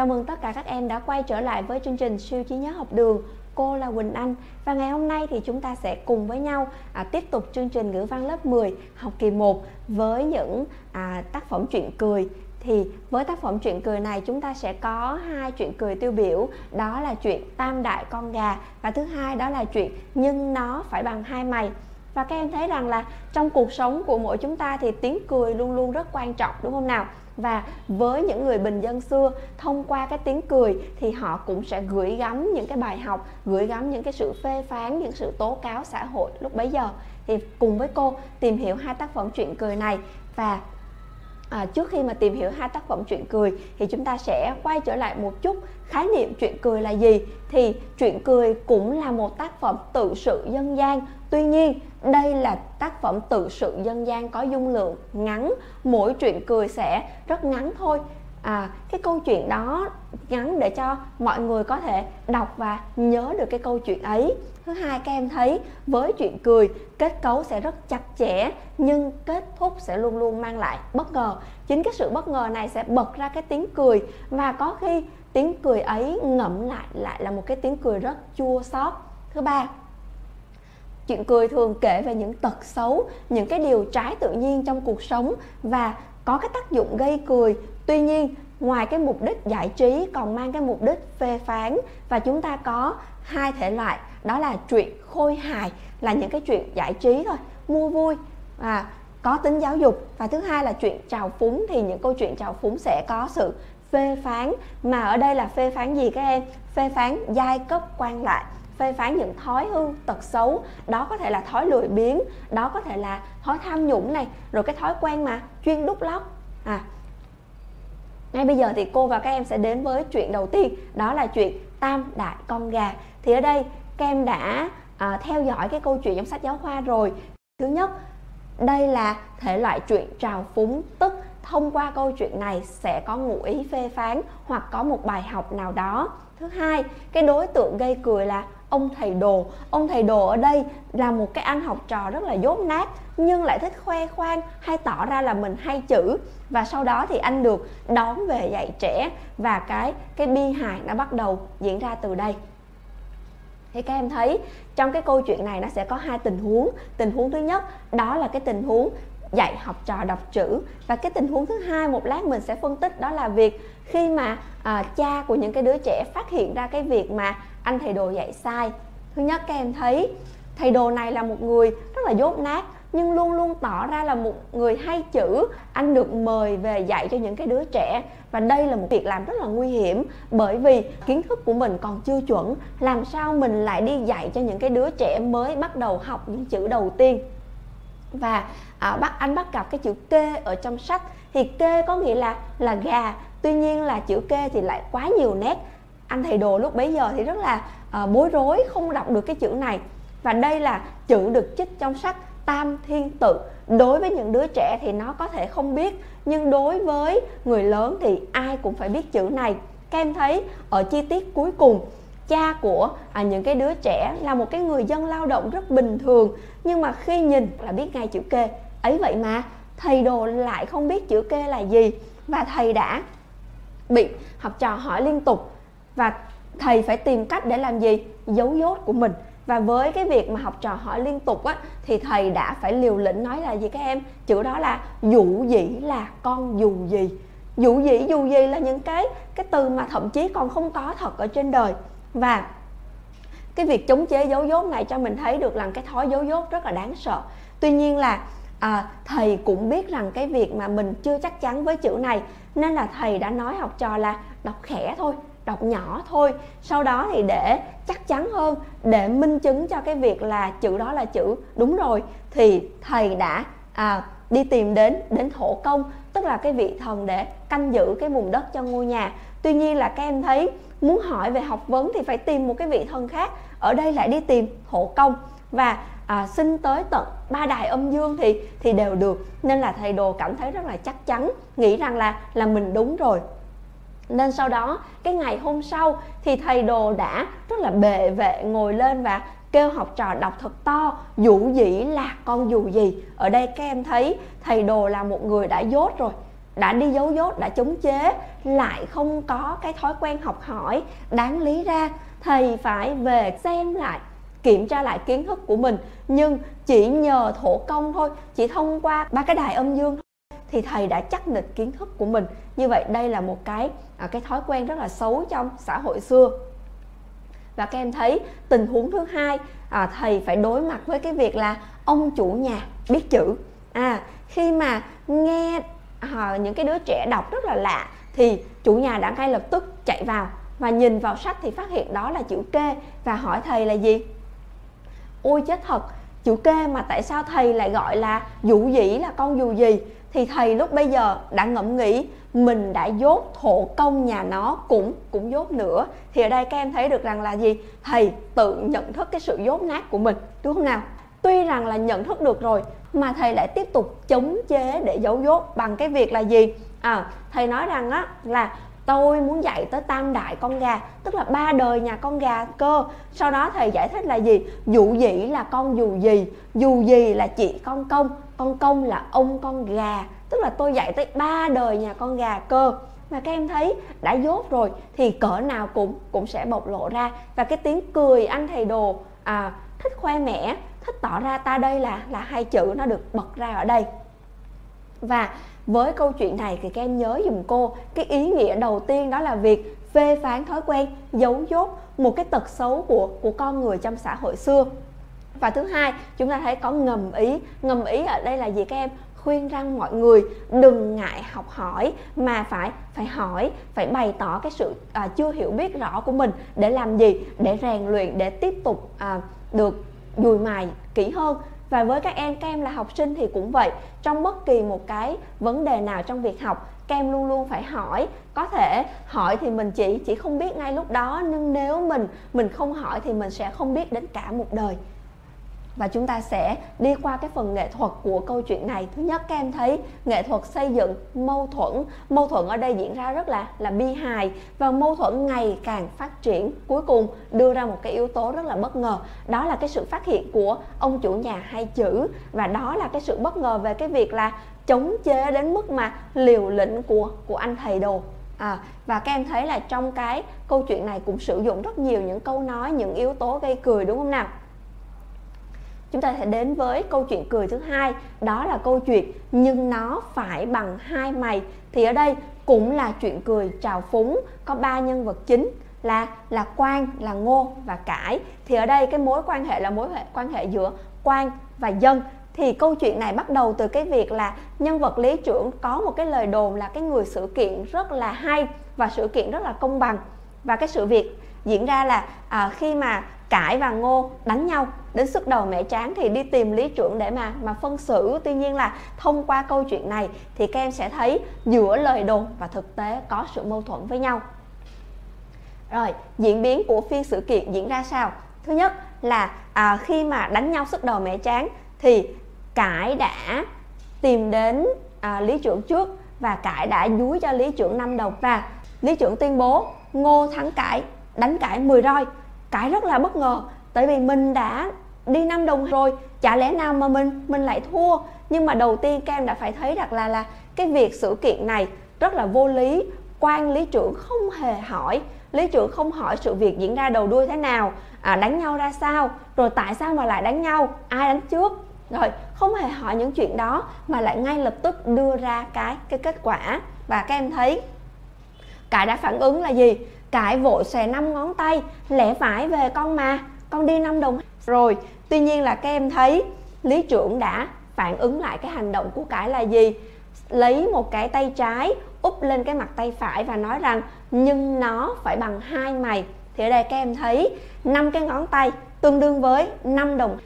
Chào mừng tất cả các em đã quay trở lại với chương trình siêu trí nhớ học đường. Cô là Quỳnh Anh. Và ngày hôm nay thì chúng ta sẽ cùng với nhau à, tiếp tục chương trình ngữ văn lớp 10 học kỳ 1 với những à, tác phẩm truyện cười. Thì với tác phẩm truyện cười này chúng ta sẽ có hai truyện cười tiêu biểu. Đó là chuyện tam đại con gà và thứ hai đó là chuyện nhưng nó phải bằng hai mày. Và các em thấy rằng là trong cuộc sống của mỗi chúng ta thì tiếng cười luôn luôn rất quan trọng đúng không nào? Và với những người bình dân xưa thông qua cái tiếng cười thì họ cũng sẽ gửi gắm những cái bài học gửi gắm những cái sự phê phán những sự tố cáo xã hội lúc bấy giờ. Thì cùng với cô tìm hiểu hai tác phẩm truyện cười này. Và à, trước khi mà tìm hiểu hai tác phẩm truyện cười thì chúng ta sẽ quay trở lại một chút. Khái niệm truyện cười là gì? Thì truyện cười cũng là một tác phẩm tự sự dân gian tuy nhiên đây là tác phẩm tự sự dân gian có dung lượng ngắn mỗi truyện cười sẽ rất ngắn thôi. À, cái câu chuyện đó ngắn để cho mọi người có thể đọc và nhớ được cái câu chuyện ấy. Thứ hai các em thấy với chuyện cười kết cấu sẽ rất chặt chẽ nhưng kết thúc sẽ luôn luôn mang lại bất ngờ. Chính cái sự bất ngờ này sẽ bật ra cái tiếng cười và có khi tiếng cười ấy ngậm lại lại là một cái tiếng cười rất chua xót. Thứ ba chuyện cười thường kể về những tật xấu, những cái điều trái tự nhiên trong cuộc sống và có cái tác dụng gây cười. Tuy nhiên, ngoài cái mục đích giải trí còn mang cái mục đích phê phán và chúng ta có hai thể loại, đó là chuyện khôi hài là những cái chuyện giải trí thôi, mua vui và có tính giáo dục. Và thứ hai là chuyện trào phúng, thì những câu chuyện trào phúng sẽ có sự phê phán. Mà ở đây là phê phán gì các em? Phê phán giai cấp quan lại phê phán những thói hư tật xấu. Đó có thể là thói lười biếng đó có thể là thói tham nhũng này rồi cái thói quen mà chuyên đúc lót. À. Ngay bây giờ thì cô và các em sẽ đến với chuyện đầu tiên đó là chuyện tam đại con gà. Thì ở đây các em đã à, theo dõi cái câu chuyện trong sách giáo khoa rồi. Thứ nhất đây là thể loại chuyện trào phúng tức thông qua câu chuyện này sẽ có ngụ ý phê phán hoặc có một bài học nào đó. Thứ hai cái đối tượng gây cười là ông thầy đồ, ông thầy đồ ở đây là một cái anh học trò rất là dốt nát, nhưng lại thích khoe khoang hay tỏ ra là mình hay chữ. Và sau đó thì anh được đón về dạy trẻ và cái cái bi hài nó bắt đầu diễn ra từ đây. Thì các em thấy trong cái câu chuyện này nó sẽ có hai tình huống. Tình huống thứ nhất, đó là cái tình huống dạy học trò đọc chữ. Và cái tình huống thứ hai một lát mình sẽ phân tích đó là việc khi mà à, cha của những cái đứa trẻ phát hiện ra cái việc mà anh thầy đồ dạy sai. Thứ nhất các em thấy thầy đồ này là một người rất là dốt nát nhưng luôn luôn tỏ ra là một người hay chữ. Anh được mời về dạy cho những cái đứa trẻ. Và đây là một việc làm rất là nguy hiểm bởi vì kiến thức của mình còn chưa chuẩn. Làm sao mình lại đi dạy cho những cái đứa trẻ mới bắt đầu học những chữ đầu tiên? Và à, bắt anh bắt gặp cái chữ kê ở trong sách thì kê có nghĩa là là gà. Tuy nhiên là chữ kê thì lại quá nhiều nét. Anh thầy đồ lúc bấy giờ thì rất là à, bối rối không đọc được cái chữ này. Và đây là chữ được trích trong sách tam thiên tự. Đối với những đứa trẻ thì nó có thể không biết nhưng đối với người lớn thì ai cũng phải biết chữ này. Các em thấy ở chi tiết cuối cùng cha của à, những cái đứa trẻ là một cái người dân lao động rất bình thường. Nhưng mà khi nhìn là biết ngay chữ kê ấy vậy mà thầy đồ lại không biết chữ kê là gì. Và thầy đã bị học trò hỏi liên tục. Và thầy phải tìm cách để làm gì? Giấu dốt của mình. Và với cái việc mà học trò hỏi liên tục á thì thầy đã phải liều lĩnh nói là gì các em? Chữ đó là dụ dĩ là con dù gì dụ dĩ dù gì là những cái cái từ mà thậm chí còn không có thật ở trên đời và cái việc chống chế dấu dốt này cho mình thấy được rằng cái thói dấu dốt rất là đáng sợ. Tuy nhiên là à, thầy cũng biết rằng cái việc mà mình chưa chắc chắn với chữ này nên là thầy đã nói học trò là đọc khẽ thôi đọc nhỏ thôi. Sau đó thì để chắc chắn hơn để minh chứng cho cái việc là chữ đó là chữ. Đúng rồi thì thầy đã à, đi tìm đến đến thổ công tức là cái vị thần để canh giữ cái vùng đất cho ngôi nhà tuy nhiên là các em thấy muốn hỏi về học vấn thì phải tìm một cái vị thần khác. Ở đây lại đi tìm hộ công. Và à, xin tới tận ba đài âm dương thì thì đều được. Nên là thầy đồ cảm thấy rất là chắc chắn nghĩ rằng là là mình đúng rồi. Nên sau đó cái ngày hôm sau thì thầy đồ đã rất là bệ vệ ngồi lên và kêu học trò đọc thật to dũ dĩ là con dù gì? Ở đây các em thấy thầy đồ là một người đã dốt rồi đã đi giấu dốt đã chống chế lại không có cái thói quen học hỏi. Đáng lý ra thầy phải về xem lại kiểm tra lại kiến thức của mình. Nhưng chỉ nhờ thổ công thôi chỉ thông qua ba cái đài âm dương thôi, thì thầy đã chắc nịch kiến thức của mình. Như vậy đây là một cái à, cái thói quen rất là xấu trong xã hội xưa. Và các em thấy tình huống thứ hai à, thầy phải đối mặt với cái việc là ông chủ nhà biết chữ. À khi mà nghe à, những cái đứa trẻ đọc rất là lạ thì chủ nhà đã ngay lập tức chạy vào và nhìn vào sách thì phát hiện đó là chữ kê và hỏi thầy là gì? Ôi chết thật chữ kê mà tại sao thầy lại gọi là dụ dĩ là con dù gì thì thầy lúc bây giờ đã ngẫm nghĩ mình đã dốt thổ công nhà nó cũng cũng dốt nữa. Thì ở đây các em thấy được rằng là gì? Thầy tự nhận thức cái sự dốt nát của mình đúng không nào? Tuy rằng là nhận thức được rồi mà thầy lại tiếp tục chống chế để giấu dốt bằng cái việc là gì? À thầy nói rằng á là tôi muốn dạy tới tam đại con gà tức là ba đời nhà con gà cơ. Sau đó thầy giải thích là gì? Dụ dĩ là con dù gì dù gì là chị con công con công là ông con gà tức là tôi dạy tới ba đời nhà con gà cơ. Mà các em thấy đã dốt rồi thì cỡ nào cũng cũng sẽ bộc lộ ra. Và cái tiếng cười anh thầy đồ à, thích khoe mẽ thích tỏ ra ta đây là là hai chữ nó được bật ra ở đây. Và với câu chuyện này thì các em nhớ dùm cô cái ý nghĩa đầu tiên đó là việc phê phán thói quen giấu dốt một cái tật xấu của của con người trong xã hội xưa. Và thứ hai chúng ta thấy có ngầm ý. Ngầm ý ở đây là gì các em? Khuyên rằng mọi người đừng ngại học hỏi mà phải phải hỏi phải bày tỏ cái sự à, chưa hiểu biết rõ của mình để làm gì? Để rèn luyện để tiếp tục à, được dùi mài kỹ hơn. Và với các em các em là học sinh thì cũng vậy. Trong bất kỳ một cái vấn đề nào trong việc học, các em luôn luôn phải hỏi. Có thể hỏi thì mình chỉ chỉ không biết ngay lúc đó, nhưng nếu mình mình không hỏi thì mình sẽ không biết đến cả một đời và chúng ta sẽ đi qua cái phần nghệ thuật của câu chuyện này. Thứ nhất các em thấy nghệ thuật xây dựng mâu thuẫn. Mâu thuẫn ở đây diễn ra rất là là bi hài. Và mâu thuẫn ngày càng phát triển. Cuối cùng đưa ra một cái yếu tố rất là bất ngờ. Đó là cái sự phát hiện của ông chủ nhà hai chữ. Và đó là cái sự bất ngờ về cái việc là chống chế đến mức mà liều lĩnh của của anh thầy đồ. À, và các em thấy là trong cái câu chuyện này cũng sử dụng rất nhiều những câu nói những yếu tố gây cười đúng không nào? Chúng ta sẽ đến với câu chuyện cười thứ hai đó là câu chuyện nhưng nó phải bằng hai mày thì ở đây cũng là chuyện cười trào phúng có ba nhân vật chính là là quan là ngô và cải. Thì ở đây cái mối quan hệ là mối hệ quan hệ giữa quan và dân. Thì câu chuyện này bắt đầu từ cái việc là nhân vật lý trưởng có một cái lời đồn là cái người sự kiện rất là hay và sự kiện rất là công bằng. Và cái sự việc diễn ra là à, khi mà cải và ngô đánh nhau. Đến sức đầu mẹ chán thì đi tìm lý trưởng để mà mà phân xử. Tuy nhiên là thông qua câu chuyện này thì các em sẽ thấy giữa lời đồn và thực tế có sự mâu thuẫn với nhau. Rồi diễn biến của phiên sự kiện diễn ra sao? Thứ nhất là à, khi mà đánh nhau sức đầu mẹ chán thì cải đã tìm đến à, lý trưởng trước và cải đã dúi cho lý trưởng năm đồng và lý trưởng tuyên bố ngô thắng cải đánh cải 10 roi cái rất là bất ngờ tại vì mình đã đi năm đồng rồi chả lẽ nào mà mình mình lại thua? Nhưng mà đầu tiên các em đã phải thấy rằng là là cái việc sự kiện này rất là vô lý. Quan lý trưởng không hề hỏi lý trưởng không hỏi sự việc diễn ra đầu đuôi thế nào à, đánh nhau ra sao rồi tại sao mà lại đánh nhau ai đánh trước? Rồi không hề hỏi những chuyện đó mà lại ngay lập tức đưa ra cái cái kết quả. Và các em thấy cả đã phản ứng là gì? Cải vội xòe năm ngón tay, lẽ phải về con mà. Con đi năm đồng. Rồi, tuy nhiên là các em thấy lý trưởng đã phản ứng lại cái hành động của cải là gì? Lấy một cái tay trái, úp lên cái mặt tay phải và nói rằng, nhưng nó phải bằng hai mày. Thì ở đây các em thấy năm cái ngón tay tương đương với 5 đồng.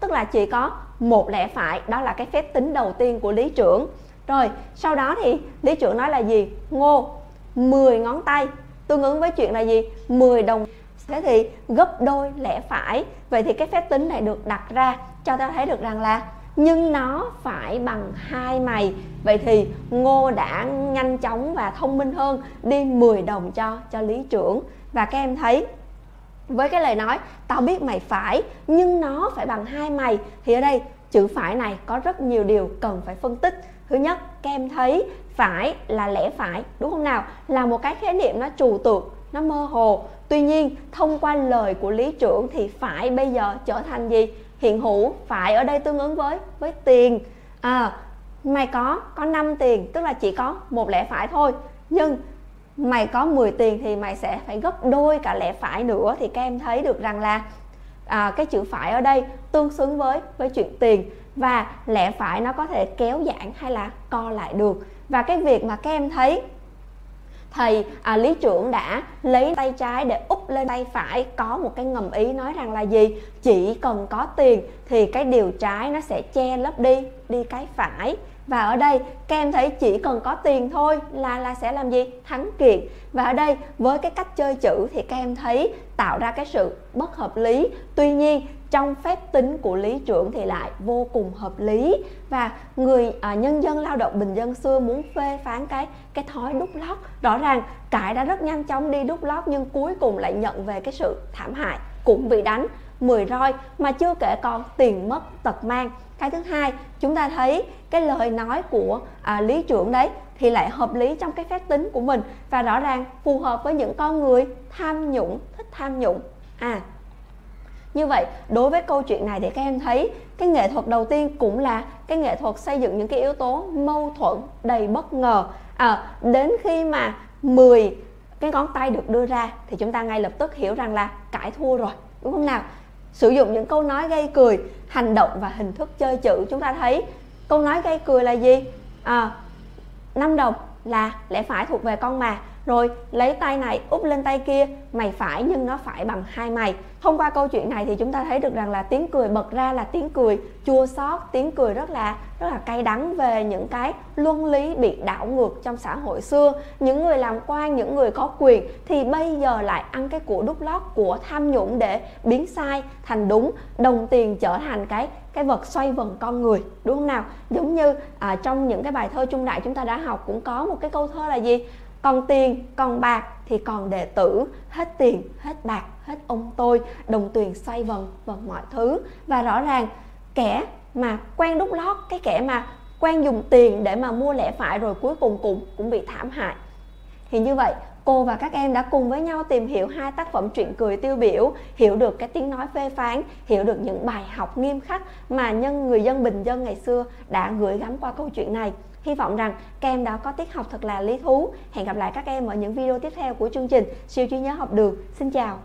Tức là chỉ có một lẽ phải, đó là cái phép tính đầu tiên của lý trưởng. Rồi, sau đó thì lý trưởng nói là gì? Ngô 10 ngón tay tương ứng với chuyện là gì? 10 đồng. Thế thì gấp đôi lẽ phải. Vậy thì cái phép tính này được đặt ra cho ta thấy được rằng là nhưng nó phải bằng hai mày. Vậy thì ngô đã nhanh chóng và thông minh hơn, đi 10 đồng cho cho lý trưởng. Và các em thấy, với cái lời nói, tao biết mày phải, nhưng nó phải bằng hai mày. Thì ở đây chữ phải này có rất nhiều điều cần phải phân tích. Thứ nhất, các em thấy phải là lẽ phải đúng không nào? Là một cái khái niệm nó trừu tượng nó mơ hồ. Tuy nhiên thông qua lời của lý trưởng thì phải bây giờ trở thành gì? Hiện hữu phải ở đây tương ứng với với tiền. À mày có có 5 tiền tức là chỉ có một lẽ phải thôi. Nhưng mày có 10 tiền thì mày sẽ phải gấp đôi cả lẽ phải nữa. Thì các em thấy được rằng là à, cái chữ phải ở đây tương xứng với với chuyện tiền. Và lẽ phải nó có thể kéo giãn hay là co lại được và cái việc mà các em thấy thầy à, lý trưởng đã lấy tay trái để úp lên tay phải có một cái ngầm ý nói rằng là gì? Chỉ cần có tiền thì cái điều trái nó sẽ che lấp đi đi cái phải. Và ở đây các em thấy chỉ cần có tiền thôi là là sẽ làm gì? Thắng kiện. Và ở đây với cái cách chơi chữ thì các em thấy tạo ra cái sự bất hợp lý. Tuy nhiên trong phép tính của lý trưởng thì lại vô cùng hợp lý. Và người à, nhân dân lao động bình dân xưa muốn phê phán cái cái thói đúc lót. Rõ ràng cải đã rất nhanh chóng đi đúc lót nhưng cuối cùng lại nhận về cái sự thảm hại cũng bị đánh 10 roi mà chưa kể còn tiền mất tật mang. Cái thứ hai chúng ta thấy cái lời nói của à, lý trưởng đấy thì lại hợp lý trong cái phép tính của mình. Và rõ ràng phù hợp với những con người tham nhũng thích tham nhũng. À như vậy đối với câu chuyện này thì các em thấy cái nghệ thuật đầu tiên cũng là cái nghệ thuật xây dựng những cái yếu tố mâu thuẫn đầy bất ngờ. À, đến khi mà 10 cái ngón tay được đưa ra thì chúng ta ngay lập tức hiểu rằng là cãi thua rồi đúng không nào? Sử dụng những câu nói gây cười hành động và hình thức chơi chữ chúng ta thấy câu nói gây cười là gì? À, năm đồng là lẽ phải thuộc về con mà rồi lấy tay này úp lên tay kia mày phải nhưng nó phải bằng hai mày. Thông qua câu chuyện này thì chúng ta thấy được rằng là tiếng cười bật ra là tiếng cười chua xót tiếng cười rất là rất là cay đắng về những cái luân lý bị đảo ngược trong xã hội xưa. Những người làm quan những người có quyền thì bây giờ lại ăn cái của đúc lót của tham nhũng để biến sai thành đúng đồng tiền trở thành cái cái vật xoay vần con người đúng không nào? Giống như à, trong những cái bài thơ trung đại chúng ta đã học cũng có một cái câu thơ là gì? Còn tiền còn bạc thì còn đệ tử. Hết tiền, hết bạc, hết ông tôi. Đồng tiền xoay vần vần mọi thứ. Và rõ ràng, kẻ mà quen đúc lót, cái kẻ mà quen dùng tiền để mà mua lẻ phải rồi cuối cùng cũng cũng bị thảm hại. Thì như vậy, cô và các em đã cùng với nhau tìm hiểu hai tác phẩm truyện cười tiêu biểu, hiểu được cái tiếng nói phê phán, hiểu được những bài học nghiêm khắc mà nhân, người dân bình dân ngày xưa đã gửi gắm qua câu chuyện này. Hy vọng rằng các em đã có tiết học thật là lý thú. Hẹn gặp lại các em ở những video tiếp theo của chương trình Siêu trí nhớ học đường. Xin chào!